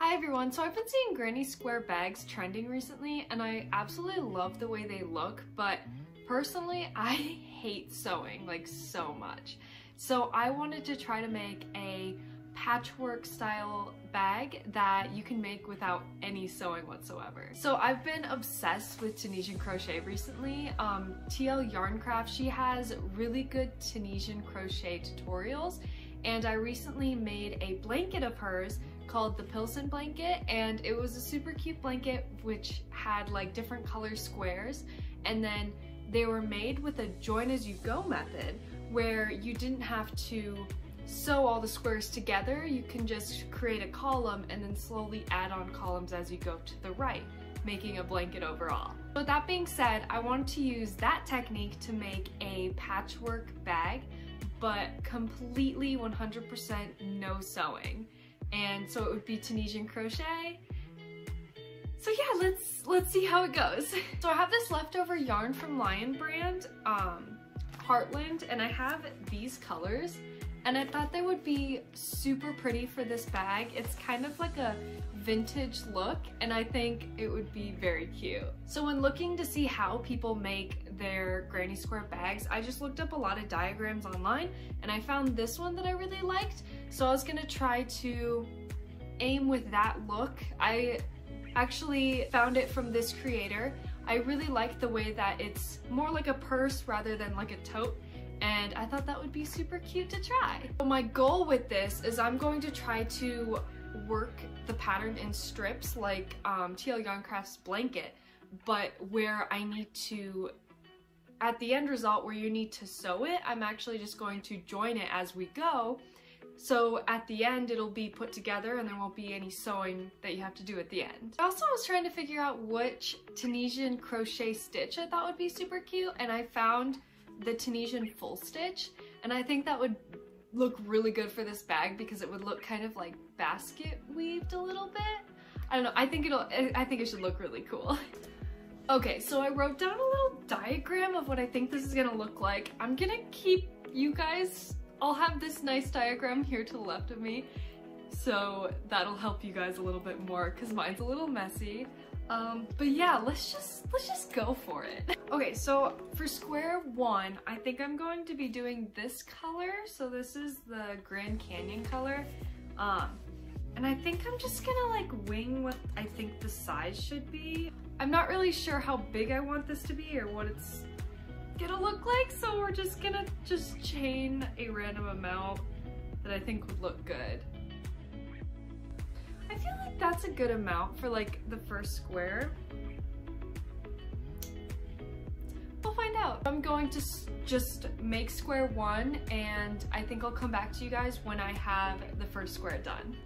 Hi everyone, so I've been seeing granny square bags trending recently and I absolutely love the way they look, but personally I hate sewing like so much. So I wanted to try to make a patchwork style bag that you can make without any sewing whatsoever. So I've been obsessed with Tunisian crochet recently. Um, TL Yarncraft, she has really good Tunisian crochet tutorials and I recently made a blanket of hers called the Pilsen blanket and it was a super cute blanket which had like different color squares and then they were made with a join as you go method where you didn't have to sew all the squares together, you can just create a column and then slowly add on columns as you go to the right, making a blanket overall. With that being said, I wanted to use that technique to make a patchwork bag, but completely 100% no sewing. And so it would be Tunisian crochet. So yeah, let's let's see how it goes. So I have this leftover yarn from Lion Brand, um, Heartland, and I have these colors and I thought they would be super pretty for this bag. It's kind of like a vintage look and I think it would be very cute. So when looking to see how people make their granny square bags, I just looked up a lot of diagrams online and I found this one that I really liked. So I was gonna try to aim with that look. I actually found it from this creator. I really like the way that it's more like a purse rather than like a tote and I thought that would be super cute to try. So my goal with this is I'm going to try to work the pattern in strips like um, TL Yarncraft's blanket, but where I need to, at the end result where you need to sew it, I'm actually just going to join it as we go. So at the end, it'll be put together and there won't be any sewing that you have to do at the end. I also was trying to figure out which Tunisian crochet stitch I thought would be super cute and I found the Tunisian full stitch and I think that would look really good for this bag because it would look kind of like basket weaved a little bit. I don't know, I think it'll, I think it should look really cool. okay, so I wrote down a little diagram of what I think this is gonna look like. I'm gonna keep you guys, I'll have this nice diagram here to the left of me so that'll help you guys a little bit more because mine's a little messy. Um, but yeah, let's just, let's just go for it. Okay, so for square one, I think I'm going to be doing this color. So this is the Grand Canyon color. Um, and I think I'm just gonna like wing what I think the size should be. I'm not really sure how big I want this to be or what it's gonna look like. So we're just gonna just chain a random amount that I think would look good. I feel like that's a good amount for like the first square. We'll find out. I'm going to just make square one and I think I'll come back to you guys when I have the first square done.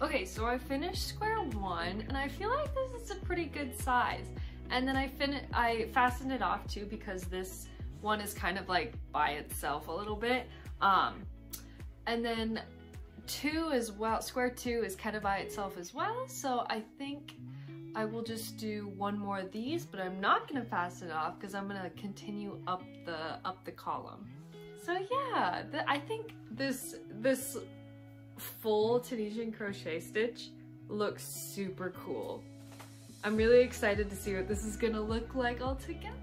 Okay, so I finished square one and I feel like this is a pretty good size. And then I fin I fastened it off too because this one is kind of like by itself a little bit. Um, and then two as well, square two is kind of by itself as well. So I think I will just do one more of these, but I'm not gonna fasten it off because I'm gonna continue up the up the column. So yeah, the, I think this this full Tunisian crochet stitch looks super cool. I'm really excited to see what this is gonna look like all together.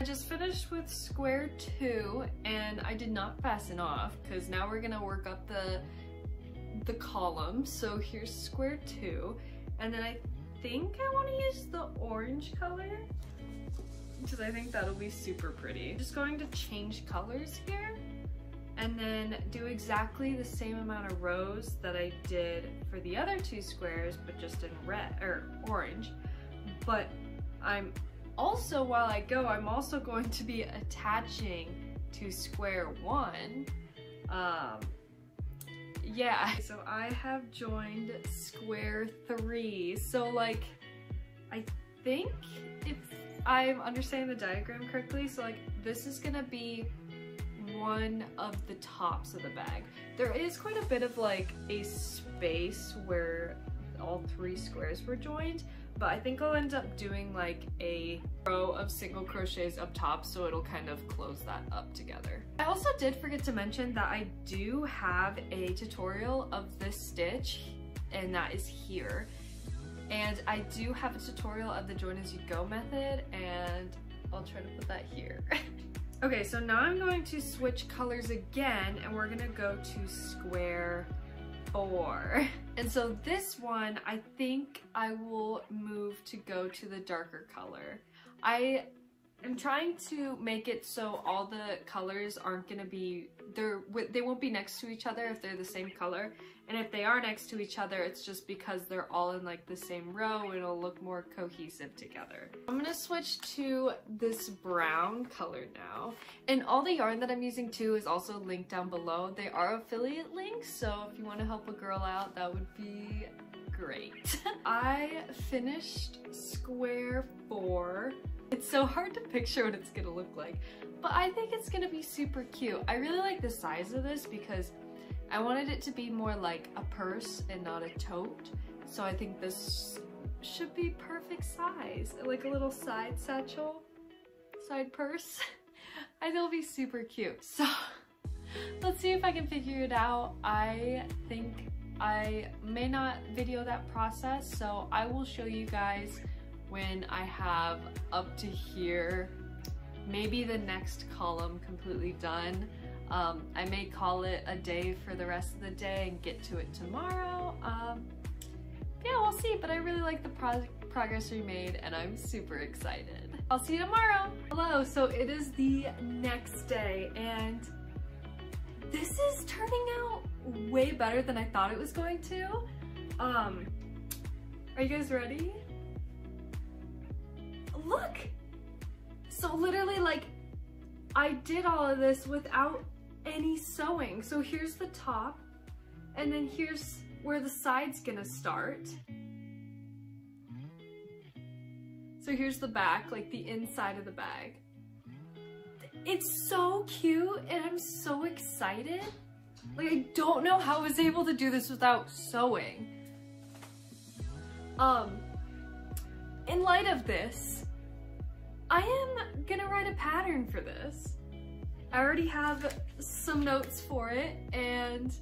I just finished with square two and I did not fasten off because now we're gonna work up the the column. So here's square two. And then I think I want to use the orange color because I think that'll be super pretty. Just going to change colors here and then do exactly the same amount of rows that I did for the other two squares, but just in red or orange. But I'm also, while I go, I'm also going to be attaching to square one um, yeah, so I have joined square three. So like, I think if I'm understanding the diagram correctly, so like this is gonna be one of the tops of the bag. There is quite a bit of like a space where all three squares were joined, but I think I'll end up doing like a row of single crochets up top so it'll kind of close that up together. I also did forget to mention that I do have a tutorial of this stitch and that is here. And I do have a tutorial of the join as you go method and I'll try to put that here. okay, so now I'm going to switch colors again and we're gonna go to square four. And so this one, I think I will move to go to the darker color. I am trying to make it so all the colors aren't gonna be, they're, they won't be next to each other if they're the same color. And if they are next to each other, it's just because they're all in like the same row it'll look more cohesive together. I'm gonna switch to this brown color now. And all the yarn that I'm using too is also linked down below. They are affiliate links, so if you wanna help a girl out, that would be great. I finished square four. It's so hard to picture what it's gonna look like, but I think it's gonna be super cute. I really like the size of this because I wanted it to be more like a purse and not a tote. So I think this should be perfect size. Like a little side satchel, side purse. I think it'll be super cute. So let's see if I can figure it out. I think I may not video that process, so I will show you guys when I have up to here, maybe the next column completely done. Um, I may call it a day for the rest of the day and get to it tomorrow. Um, yeah, we'll see, but I really like the pro progress we made and I'm super excited. I'll see you tomorrow. Hello, so it is the next day and this is turning out way better than I thought it was going to. Um, are you guys ready? Look! So literally like I did all of this without any sewing. So here's the top, and then here's where the side's gonna start. So here's the back, like the inside of the bag. It's so cute and I'm so excited. Like I don't know how I was able to do this without sewing. Um, in light of this, I am gonna write a pattern for this. I already have some notes for it and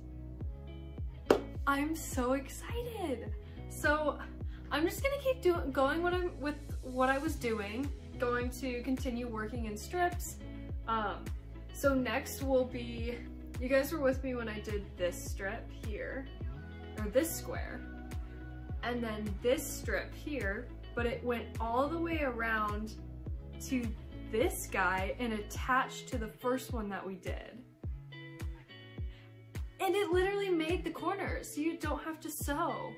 I'm so excited. So I'm just gonna keep doing going what I'm with what I was doing, going to continue working in strips. Um, so next will be, you guys were with me when I did this strip here, or this square, and then this strip here, but it went all the way around to this guy and attached to the first one that we did. And it literally made the corners, so you don't have to sew.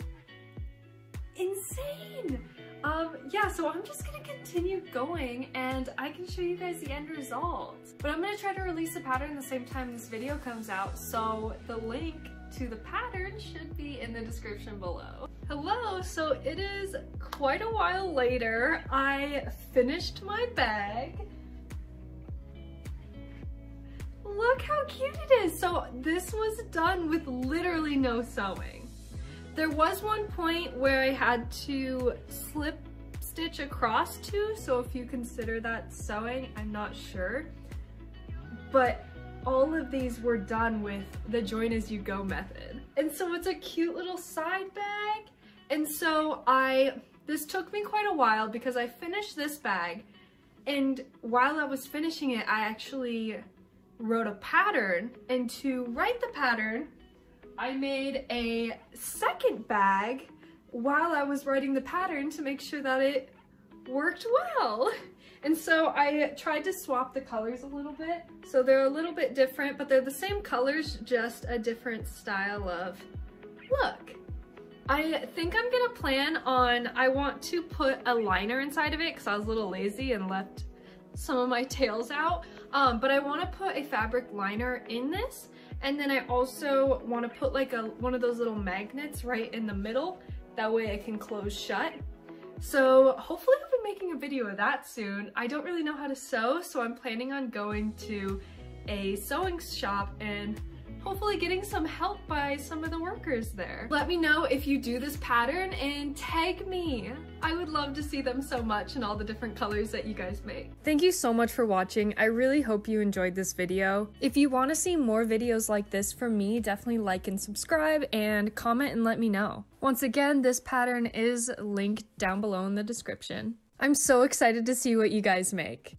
Insane! Um, yeah, so I'm just gonna continue going and I can show you guys the end result. But I'm gonna try to release the pattern the same time this video comes out, so the link to the pattern should be in the description below. Hello, so it is quite a while later. I finished my bag. Look how cute it is. So this was done with literally no sewing. There was one point where I had to slip stitch across two, so if you consider that sewing, I'm not sure. But all of these were done with the join as you go method. And so it's a cute little side bag. And so I, this took me quite a while because I finished this bag and while I was finishing it, I actually wrote a pattern and to write the pattern, I made a second bag while I was writing the pattern to make sure that it worked well. And so I tried to swap the colors a little bit. So they're a little bit different, but they're the same colors, just a different style of look. I think I'm gonna plan on, I want to put a liner inside of it because I was a little lazy and left some of my tails out. Um, but I wanna put a fabric liner in this. And then I also wanna put like a one of those little magnets right in the middle. That way I can close shut. So hopefully I'll be making a video of that soon. I don't really know how to sew, so I'm planning on going to a sewing shop and hopefully getting some help by some of the workers there. Let me know if you do this pattern and tag me. I would love to see them so much and all the different colors that you guys make. Thank you so much for watching. I really hope you enjoyed this video. If you want to see more videos like this from me, definitely like and subscribe and comment and let me know. Once again, this pattern is linked down below in the description. I'm so excited to see what you guys make.